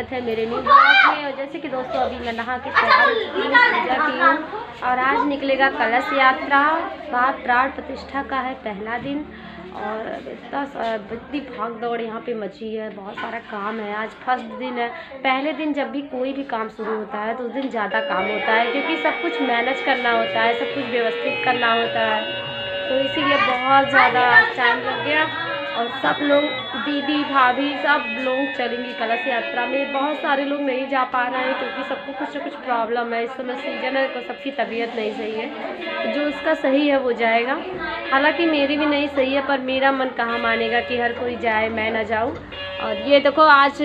स्वागत है मेरे न्यू ब्लॉग में और जैसे कि दोस्तों, अभी मैं नहा के पूजा की हूँ और आज निकलेगा कलश यात्रा बात प्राण प्रतिष्ठा का है पहला दिन। और इतना इतनी भाग दौड़ यहाँ पे मची है, बहुत सारा काम है। आज फ़र्स्ट दिन है। पहले दिन जब भी कोई भी काम शुरू होता है तो उस दिन ज़्यादा काम होता है, क्योंकि सब कुछ मैनेज करना होता है, सब कुछ व्यवस्थित करना होता है। तो इसीलिए बहुत ज़्यादा टाइम लग गया। और सब लोग, दीदी, भाभी, सब लोग चलेंगे कलश यात्रा में। बहुत सारे लोग नहीं जा पा रहे हैं क्योंकि सबको कुछ ना कुछ प्रॉब्लम है। इस समय सीज़न है तो सबकी तबीयत नहीं सही है। तो जो उसका सही है वो जाएगा। हालाँकि मेरी भी नहीं सही है, पर मेरा मन कहाँ मानेगा कि हर कोई जाए, मैं ना जाऊँ। और ये देखो, आज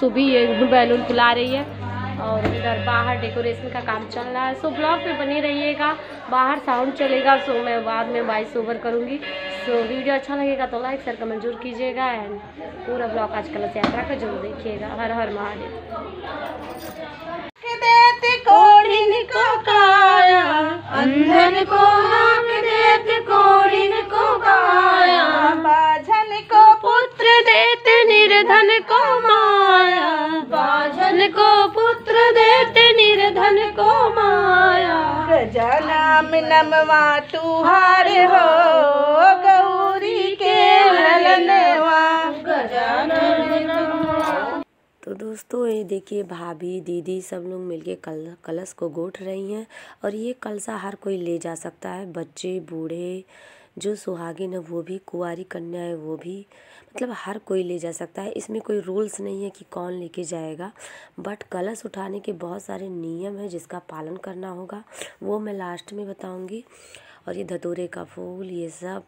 सुबह ये बैलून फुला रही है। और इधर बाहर डेकोरेशन का काम चल रहा है। सो ब्लॉग पे बने रहिएगा। बाहर साउंड चलेगा, सो मैं बाद में वॉइस ओवर करूँगी। सो वीडियो अच्छा लगेगा तो लाइक शेयर कमेंट ज़रूर कीजिएगा। एंड पूरा ब्लॉग आज कलश यात्रा का ज़रूर देखिएगा। हर हर महादेव। को पुत्र देते निर्धन को माया, बाझन को देते निर्धन को माया। गजनाम नमवा तुहार हो गौरी के तो दोस्तों ये देखिए भाभी दीदी सब लोग मिलके कल कलश को गोठ रही हैं और ये कलसा हर कोई ले जा सकता है। बच्चे बूढ़े जो सुहागिन है वो भी कुंवारी कन्या है वो भी। मतलब हर कोई ले जा सकता है। इसमें कोई रूल्स नहीं है कि कौन लेके जाएगा। बट कलश उठाने के बहुत सारे नियम हैं जिसका पालन करना होगा। वो मैं लास्ट में बताऊँगी। और ये धतूरे का फूल, ये सब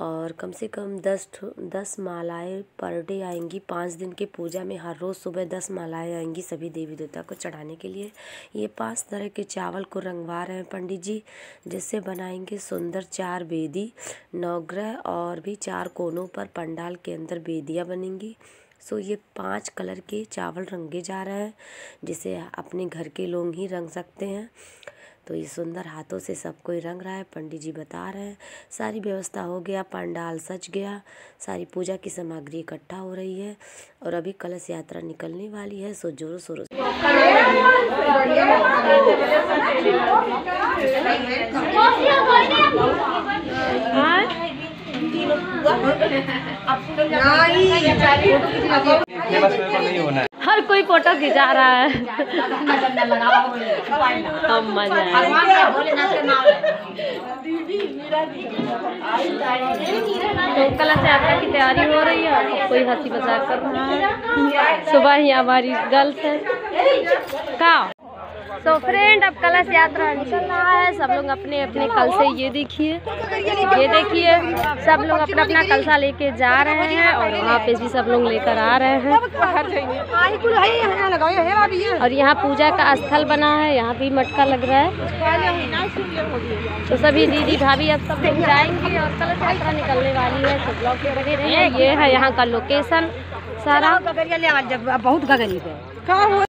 और कम से कम दस दस मालाएँ पर डे आएँगी। पाँच दिन के पूजा में हर रोज़ सुबह दस मालाएँ आएँगी सभी देवी देवता को चढ़ाने के लिए। ये पाँच तरह के चावल को रंगवा रहे हैं पंडित जी, जिससे बनाएँगे सुंदर चार बेदी, नवग्रह और भी चार कोनों पर पंडाल के अंदर बेदियाँ बनेंगी। सो ये पाँच कलर के चावल रंगे जा रहे हैं, जिसे अपने घर के लोग ही रंग सकते हैं। तो ये सुंदर हाथों से सब कोई रंग रहा है, पंडित जी बता रहे हैं। सारी व्यवस्था हो गया, पंडाल सज गया, सारी पूजा की सामग्री इकट्ठा हो रही है और अभी कलश यात्रा निकलने वाली है, सो जोरों शोरों से। हर कोई फ़ोटो खिंचा रहा है। हम मज़ा तो से यात्रा की तैयारी हो रही है और कोई हँसी मज़ाक कर रहा है। सुबह ही हमारी गर्ल्स है का सो फ्रेंड अब कलश यात्रा निकल रहा है। सब लोग अपने अपने कल से ये देखिए। ये देखिए सब लोग अपना अपना कलसा लेके जा रहे हैं और वहाँ पे भी सब लोग लेकर आ रहे हैं। और यहाँ पूजा का स्थल बना है यहाँ भी मटका लग रहा है। तो सभी दीदी भाभी अब सब लोग जाएँगे और कलश यात्रा निकलने वाली है। सब लोग बने ये है यहाँ का लोकेशन सारा। बहुत गगरी है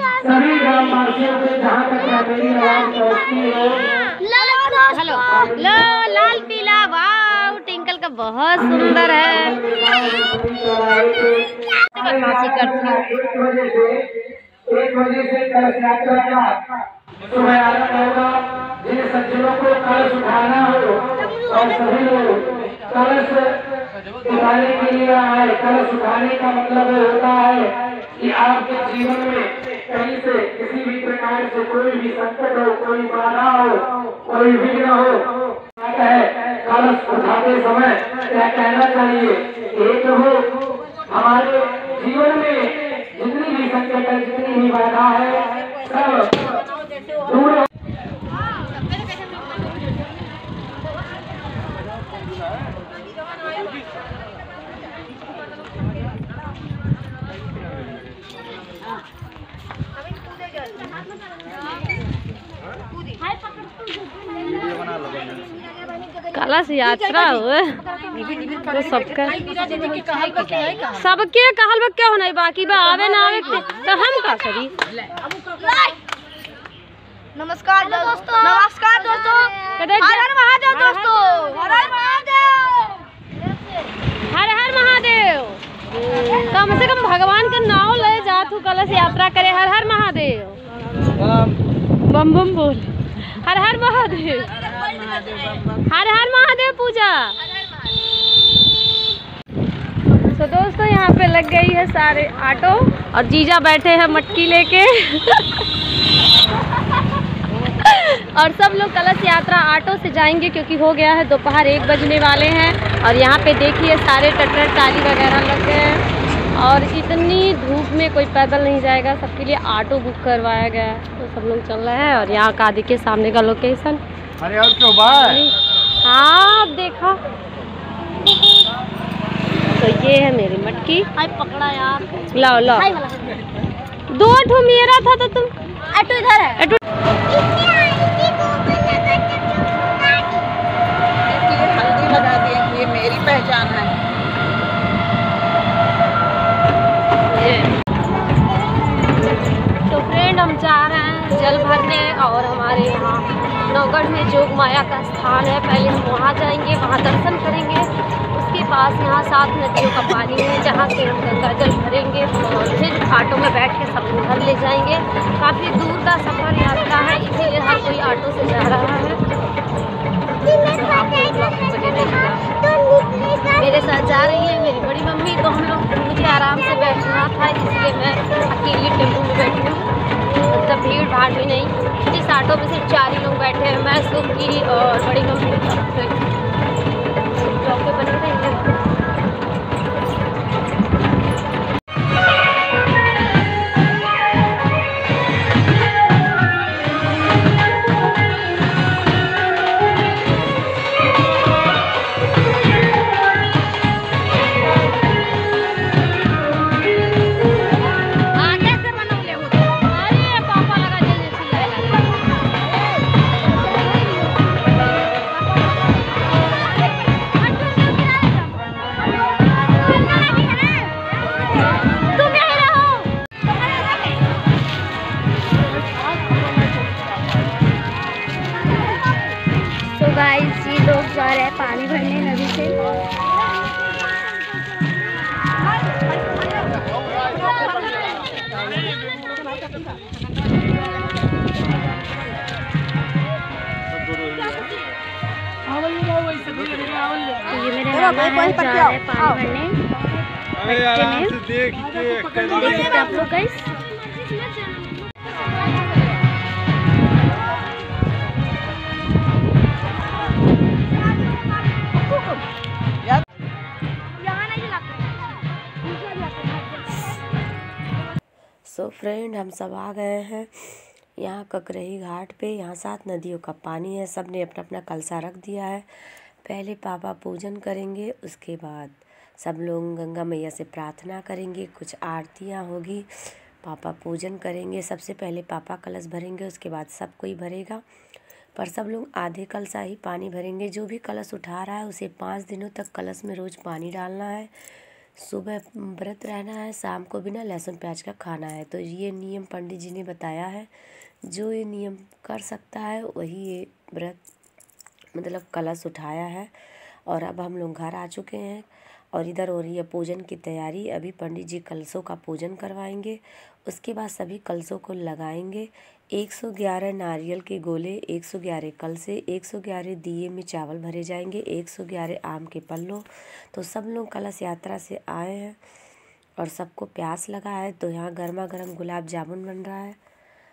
सभी ग्रामवासियों से जहाँ तक है मेरी आवाज़ पहुँचती है। हेलो लो लाल पीला वाह टिंकल का बहुत सुंदर है। बदमाशी करती हूँ। एक बजे से एक बजे से कलश यात्रा का सुबह होगा जिन सज्जनों को कलश उठाना हो और सभी लोग कलश उठाने के लिए आए। कलश उठाने का मतलब होता है कि आपके जीवन में कहीं से किसी भी प्रकार से कोई भी संकट हो, कोई बाधा हो, कोई विघ्न हो है कलश उठाते समय क्या कहना चाहिए? एक हो, हमारे जीवन में जितनी भी संकट है, जितनी भी बाधा है, सब दूर कलश यात्रा हुए। तो सबका सबके कहल बा क्यों नहीं बाकी बा आवे ना आवे तो हम का करी नमस्कार दोस्तों। नमस्कार दोस्तों। हर हर महादेव दोस्तों। हर हर महादेव। हर हर महादेव। कम से कम भगवान का नाम ले जा तू कलश यात्रा करे। हर हर महादेव। बम बम बोल। हर हर महादेव। हर हर महादेव पूजा। तो दोस्तों, यहाँ पे लग गई है सारे ऑटो और जीजा बैठे हैं मटकी लेके। और सब लोग कलश यात्रा ऑटो से जाएँगे क्योंकि हो गया है दोपहर एक बजने वाले हैं। और यहाँ पे देखिए सारे टटर टाली वगैरह लग गए हैं। और इतनी धूप में कोई पैदल नहीं जाएगा सबके लिए ऑटो बुक करवाया गया है। तो सब लोग चल रहे हैं और यहाँ का देखिए सामने का लोकेशन अरे और क्यों भाई हाँ अब देखा। तो ये है मेरी मटकी। पकड़ा यार। लाओ लाओ। दो ठो मेरा था तो तुम ऑटो इधर है एटू- हल्दी लगा दिए ये मेरी पहचान है तो फ्रेंड हम जा रहे हैं जल भरने और हमारे यहाँ नौगढ़ में जोग माया का स्थान है। पहले हम वहाँ जाएँगे, वहाँ दर्शन करेंगे। उसके पास यहाँ सात नदियों का पानी है, जहाँ से हम गंगा जल भरेंगे और फिर ऑटो में बैठ के सब घर ले जाएँगे। काफ़ी दूर का सफ़र यात्रा है, इसीलिए हर कोई ऑटो से जा रहा है। मेरे साथ जा रही है मेरी बड़ी मम्मी तो हम लोग मुझे आराम से बैठना था, इसलिए मैं अकेली टेंपू में बैठी हूँ। मतलब भीड़ भाड़ भी नहीं। जिस ऑटो में सिर्फ़ चार ही लोग बैठे हैं, मैं सुखी और बड़ी मम्मी। ये मेरे मामा हैं जा रहे हैं पानी भरने। बच्चे में। देख के देख सकते हैं आप लोग गाइस सो फ्रेंड हम सब आ गए हैं यहाँ ककरही घाट पे। यहाँ सात नदियों का पानी है। सबने अपना अपना कलसा रख दिया है। पहले पापा पूजन करेंगे, उसके बाद सब लोग गंगा मैया से प्रार्थना करेंगे, कुछ आरतियाँ होगी, पापा पूजन करेंगे, सबसे पहले पापा कलश भरेंगे, उसके बाद सब कोई भरेगा। पर सब लोग आधे कलसा ही पानी भरेंगे, जो भी कलश उठा रहा है, उसे पाँच दिनों तक कलश में रोज़ पानी डालना है। सुबह व्रत रहना है, शाम को बिना लहसुन प्याज का खाना है। तो ये नियम पंडित जी ने बताया है, जो ये नियम कर सकता है, वही ये व्रत मतलब कलश उठाया है और अब हम लोग घर आ चुके हैं और इधर हो रही है पूजन की तैयारी। अभी पंडित जी कलशों का पूजन करवाएँगे, उसके बाद सभी कलशों को लगाएँगे। 111 नारियल के गोले 111 कल से 111 दिए में चावल भरे जाएँगे 111 आम के पल्लों। तो सब लोग कलश यात्रा से आए हैं और सबको प्यास लगा है। तो यहाँ गर्मा गर्म गुलाब जामुन बन रहा है।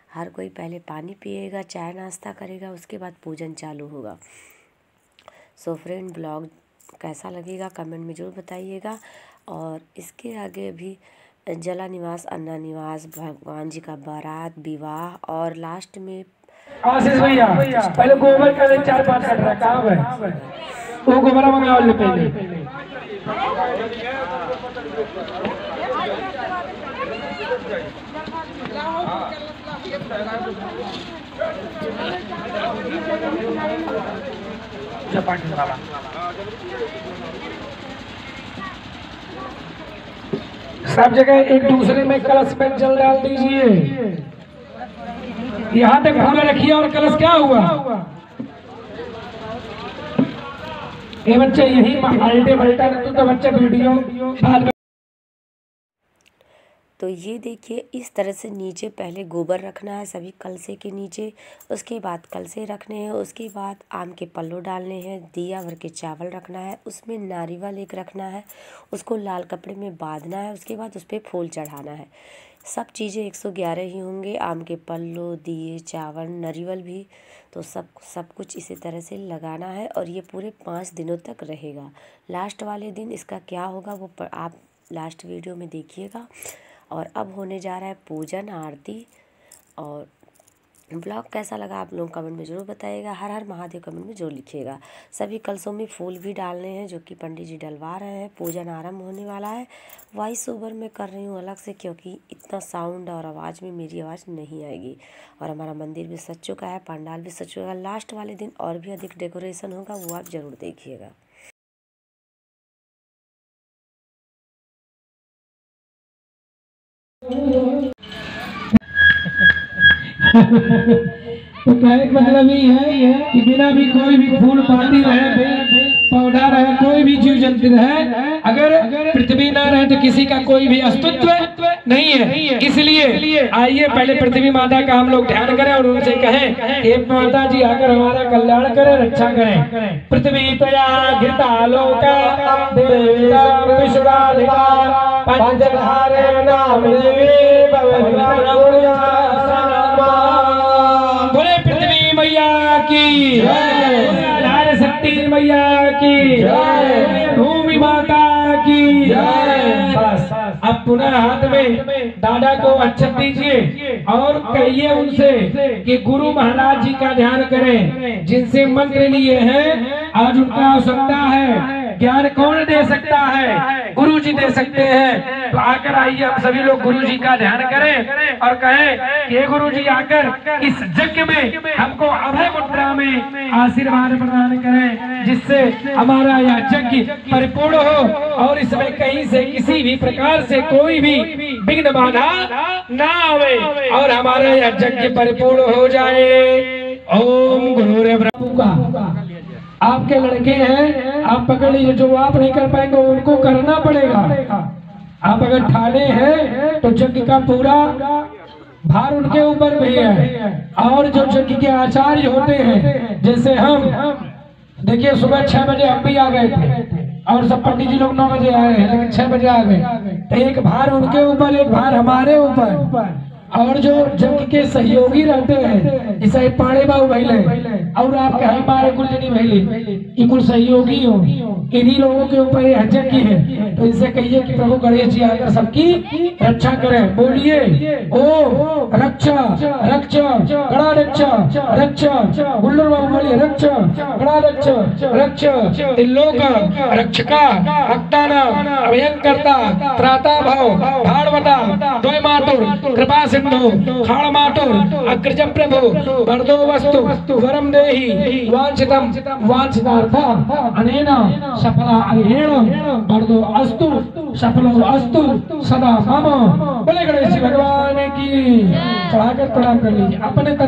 हर कोई पहले पानी पिएगा, चाय नाश्ता करेगा, उसके बाद पूजन चालू होगा। सो फ्रेंड ब्लॉग कैसा लगेगा कमेंट में ज़रूर बताइएगा। और इसके आगे भी जला निवास, अन्ना निवास, भगवान जी का बारात, विवाह और लास्ट में आशीष भैया, पहले गोबर का चार पाँच कट रहा है वो गोबरा मंगाओ पहले। सब जगह एक दूसरे में कलश जल डाल दीजिए। यहाँ तक पूरा रखिए और कलश क्या हुआ? ये बच्चे यही अल्टे पलटा तो, तो बच्चे वीडियो तो ये देखिए, इस तरह से नीचे पहले गोबर रखना है, सभी कलसे के नीचे, उसके बाद कलसे रखने हैं, उसके बाद आम के पल्लो डालने हैं, दिया भर के चावल रखना है, उसमें नारियल एक रखना है, उसको लाल कपड़े में बांधना है, उसके बाद उस पर फूल चढ़ाना है। सब चीज़ें एक सौ ग्यारह ही होंगे, आम के पल्लो, दिए, चावल, नारियल भी तो सब सब कुछ इसी तरह से लगाना है और ये पूरे पाँच दिनों तक रहेगा। लास्ट वाले दिन इसका क्या होगा वो आप लास्ट वीडियो में देखिएगा। और अब होने जा रहा है पूजन, आरती। और ब्लॉग कैसा लगा आप लोग कमेंट में ज़रूर बताइएगा। हर हर महादेव कमेंट में ज़रूर लिखिएगा। सभी कलशों में फूल भी डालने हैं जो कि पंडित जी डलवा रहे हैं। पूजन आरंभ होने वाला है। वॉइस ओवर में कर रही हूँ अलग से क्योंकि इतना साउंड और आवाज़ में मेरी आवाज़ नहीं आएगी। और हमारा मंदिर भी सच चुका है, पंडाल भी सच चुका है। लास्ट वाले दिन और भी अधिक डेकोरेशन होगा, वो आप ज़रूर देखिएगा। तो कहने का मतलब ये है कि बिना भी कोई भी फूल पाती रहे पौधा रहे, कोई भी जीव जंतु रहे, अगर पृथ्वी ना रहे तो किसी का कोई भी अस्तित्व नहीं है। इसलिए आइए, पहले पृथ्वी माता का हम लोग ध्यान करें और उनसे कहें हे माता जी आकर हमारा कल्याण करें, रक्षा करें। पृथ्वी पंचधारे नाम। की। जय शक्ति मैया की। भूमि माता की। बस, अब पुनः हाथ में दादा को अच्छा दीजिए और कहिए उनसे कि गुरु महाराज जी का ध्यान करें, जिनसे मंत्र लिए हैं, आज उनका आवश्यकता है। ज्ञान कौन दे सकता है? गुरु जी दे सकते हैं। तो आकर आइए हम सभी लोग गुरु जी का ध्यान करें और कहें कि गुरु जी आकर इस यज्ञ में हमको अभय मुद्रा में आशीर्वाद प्रदान करें जिससे हमारा यह यज्ञ परिपूर्ण हो और इसमें कहीं से किसी भी प्रकार से कोई भी विघ्न बाधा ना आवे और हमारा यह यज्ञ परिपूर्ण हो जाए। ओम गुरु ब्रह्मु। का आपके लड़के हैं, आप पकड़ लीजिए, जो आप नहीं कर पाएँगे, उनको करना पड़ेगा। आप अगर ठाने हैं तो यज्ञ का पूरा भार उनके ऊपर भी है। और जो यज्ञ के आचार्य होते हैं, जैसे हम, देखिए, सुबह छह बजे हम भी आ गए थे, और सब पंडित जी लोग नौ बजे आए हैं, लेकिन छह बजे आ गए। तो एक भार उनके ऊपर, एक भार हमारे ऊपर। और जो जग के सहयोगी रहते हैं जैसे पाड़े बाबू भैले और आपके हमारे कुलजनी भैले कुल सहयोगी हो। इन्हीं लोगों के ऊपर ये हजक की है। तो इनसे कहिए कि प्रभु गणेश जी आकर सबकी रक्षा करें। बोलिए, ओ रक्षा रक्षा गड़ा रक्षा रक्षा, गुल्लर बाबू बोलिए, रक्षा गड़ा रक्षा रक्षा, त्रिलोक, रक्षका भक्ताना अभयंकर्ता, त्राता भव, भाड़वता द्वय मातुर कृपा सिंधु खाड़ मातुर अग्रज प्रभु, वरदो वस्तु वरम देहि वांछितम वांछितार्थ अनेन सफला अरिहेण वरदो अस्तु, सफलो अस्तु, सदा मम। बोले गणेश जी, भगवान की। चढ़ाकर प्रणाम कर लीजिए। अपने तरफ़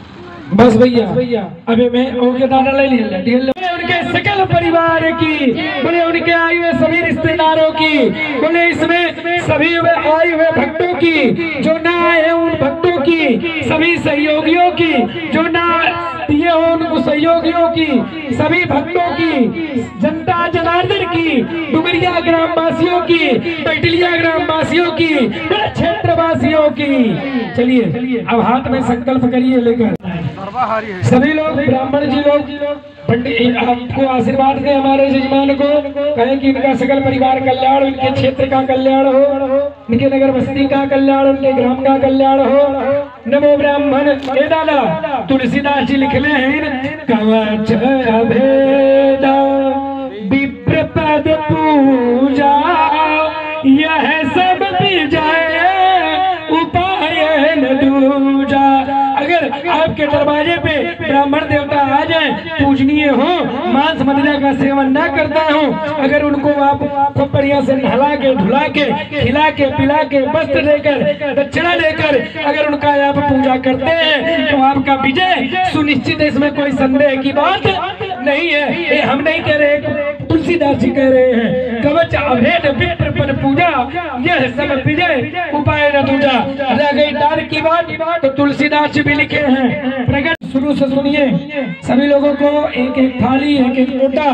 बस भैया। भैया। अभी मैं ओके दादा ले लिया। उनके सकल परिवार की बोले उनके आए हुए सभी रिश्तेदारों की बोले इसमें सभी हुए आए हुए भक्तों की जो ना आए हैं उन भक्तों की सभी सहयोगियों की जो ना दिए हो उन सहयोगियों की सभी भक्तों की जनता जनार्दन की डुमरिया ग्राम वासियों की टटिलिया ग्राम वासियों की क्षेत्र वासियों की। चलिए अब हाथ में संकल्प करिए लेकर। सभी लोग, ब्राह्मण जी लोग आपको आशीर्वाद दें हमारे यजमान को। कहें कि इनका सकल परिवार कल्याण, इनके क्षेत्र का कल्याण हो, इनके नगर बस्ती का कल्याण उनके ग्राम का कल्याण हो। नमो ब्राह्मण दादा, तुलसीदास जी लिख ले हैं दरवाजे पे ब्राह्मण देवता आ जाए, पूजनीय हो, मांस मदिरा का सेवन न करता हो, अगर उनको आप खूब बढ़िया से नहला के, धुला के, खिला के, पिला के, वस्त्र देकर दक्षिणा देकर अगर उनका आप पूजा करते हैं तो आपका विजय सुनिश्चित है, इसमें कोई संदेह की बात नहीं है। ये हम नहीं कह रहे, तुलसीदास जी कह रहे हैं कवच अभेद विप्र पर पूजा, यह सब विजय, उपाय न दूजा। रह गई दार की बात तो तुलसीदास भी लिखे हैं। प्रकट शुरू से सुनिए। सभी लोगों को एक एक थाली एक एक लोटा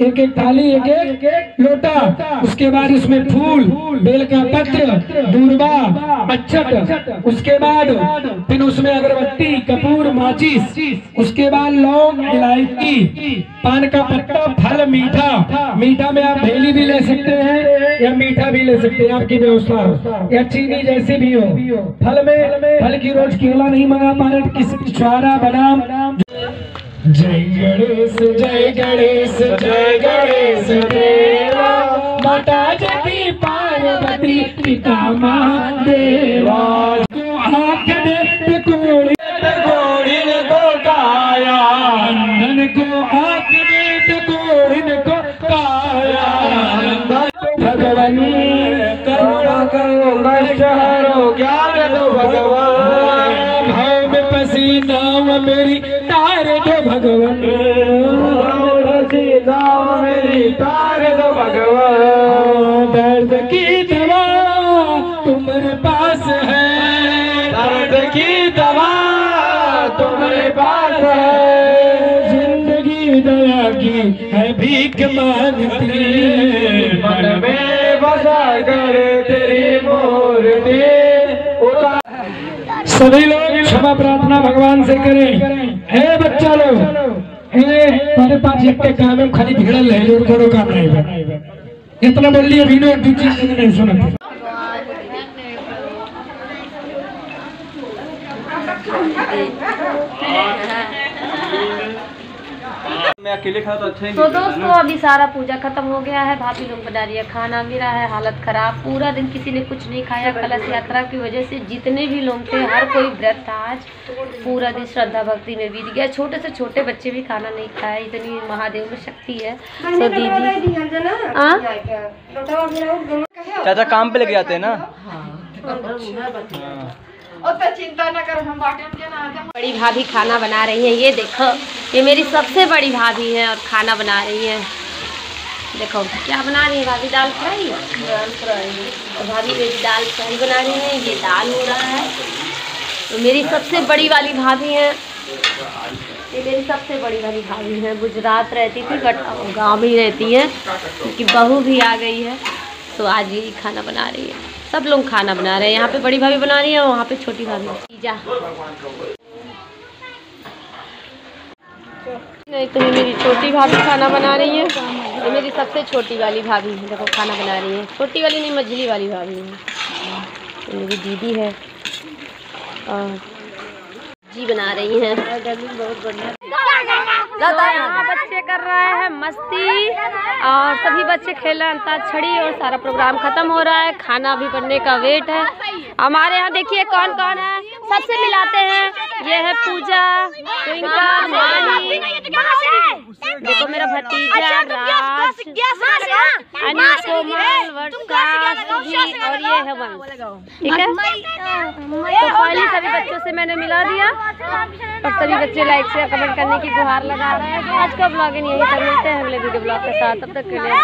एक एक थाली एक एक लोटा। उसके बाद उसमें फूल, बेल का पत्र, दूरबा, अक्षत। उसके बाद फिर उसमें अगरबत्ती, कपूर, माचिस। उसके बाद लौंग, इलायची, पान का पत्ता, फल, मीठा। मीठा में आप भेली भी ले सकते हैं या मीठा भी ले सकते हैं, आपकी व्यवस्था या चीनी जैसी भी हो। फल में, फल की रोज केला नहीं मंगा पा रहे, किस छुआरा बादाम जय गणेश जय गणेश जय गणेश देवा। माता जगी पार्वती पिता महादेवा को मेरी दो भगवान। दर्द की दवा तुम्हारे पास है। दर्द की दवा तुम्हारे पास है। ज़िंदगी दया की है भीख मांगती। मन में बसा कर तेरी मूर्ति सभी लोग क्षमा प्रार्थना भगवान से करें। हे बच्चा लोग तुम्हारे पास एक काम है खाली भिड़ल रहे और कोनो काम नहीं है। इतना बोल लिया विनोद दू चीज़ नहीं सुना। मैं अकेले खा तो अच्छा ही तो दोस्तों अभी सारा पूजा खत्म हो गया है भाभी लोग बना रही है खाना मेरा है हालत खराब। पूरा दिन किसी ने कुछ नहीं खाया कलश यात्रा की वजह से जितने भी लोग थे हर कोई व्रत था आज। पूरा दिन श्रद्धा भक्ति में बीत गया। छोटे से छोटे बच्चे भी खाना नहीं खाए इतनी महादेव में शक्ति है। तो दीदी हाँ? चाचा काम पे लेके जाते हैं ना? बड़ी भाभी खाना बना रही है ये देखो ये मेरी सबसे बड़ी भाभी है और खाना बना रही है। देखो क्या बना रही है भाभी? दाल फ्राई? दाल फ्राई। और भाभी मेरी दाल फ्राई बना रही है ये दाल हो रहा है। तो मेरी सबसे बड़ी वाली भाभी है। ये मेरी सबसे बड़ी वाली भाभी है। गुजरात रहती थी बट गाँव में ही रहती है क्योंकि बहू भी आ गई है। तो आज यही खाना बना रही है। सब लोग खाना बना रहे हैं। यहाँ पे बड़ी भाभी बना रही है और वहाँ पे छोटी भाभी। पिज्जा नहीं तो मेरी छोटी भाभी खाना बना रही है। ये मेरी सबसे छोटी वाली भाभी है। देखो, खाना बना रही है। छोटी वाली नहीं, मझली वाली भाभी है। ये मेरी दीदी है। और जी बना रही है। बहुत बढ़िया। यहाँ बच्चे कर रहे हैं, मस्ती। और सभी बच्चे खेल रहे हैं अंताक्षरी और सारा प्रोग्राम खत्म हो रहा है। खाना भी बनने का वेट है। हमारे यहाँ देखिए कौन कौन है? सबसे मिलाते हैं ये है पूजा इनका माही देखो मेरा भतीजा अनिल वर्षा और ये है ठीक है तो सभी बच्चों से मैंने मिला दिया और सभी बच्चे लाइक से कमेंट करने की गुहार लगा रहे हैं आज का ब्लॉग इन यही कर मिलते हैं अगले वीडियो ब्लॉग के साथ तक के लिए